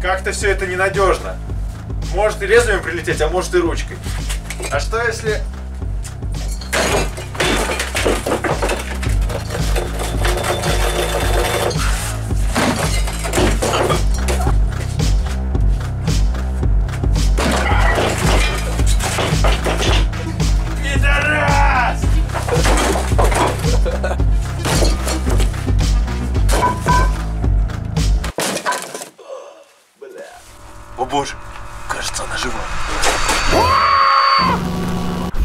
Как-то все это ненадежно. Может и лезвием прилететь, а может и ручкой. А что если... Пидорас! О боже, кажется, она жива.